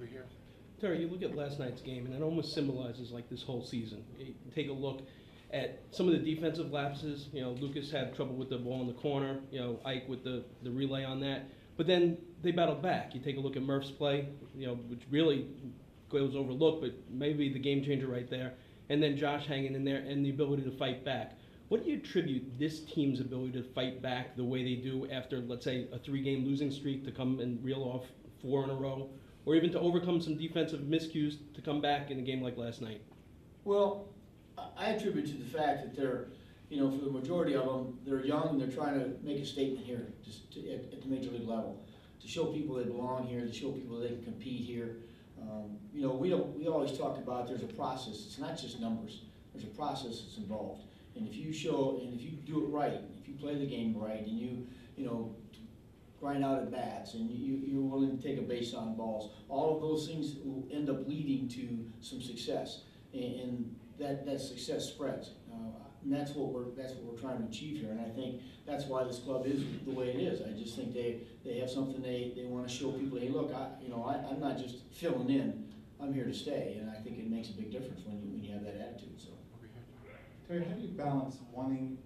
Over here. Terry, you look at last night's game, and it almost symbolizes like this whole season. You take a look at some of the defensive lapses. You know, Lucas had trouble with the ball in the corner. You know, Ike with the, the relay on that. But then they battled back. You take a look at Murph's play, you know, which really goes overlooked, but maybe the game changer right there. And then Josh hanging in there and the ability to fight back. What do you attribute this team's ability to fight back the way they do after, let's say, a three-game losing streak to come and reel off four in a row, or even to overcome some defensive miscues to come back in a game like last night? Well, I- attribute to the fact that they're, you know, for the majority of them, they're young and they're trying to make a statement here, just to, at, at the major league level, to show people they belong here, to show people they can compete here. Um, you know, we don't, we always talk about there's a process. It's not just numbers. There's a process that's involved. And if you show, and if you do it right, if you play the game right, and you, you know, grind out at bats, and you, you're willing to take a base on balls, all of those things will end up leading to some success. And, and that, that success spreads. Uh, and that's what we're, that's what we're trying to achieve here. And I think that's why this club is the way it is. I just think they, they have something they, they want to show people, hey, look, I, you know, I, I'm not just filling in, I'm here to stay. And I think it makes a big difference when you, when you have that attitude, so. Terry, how do you balance wanting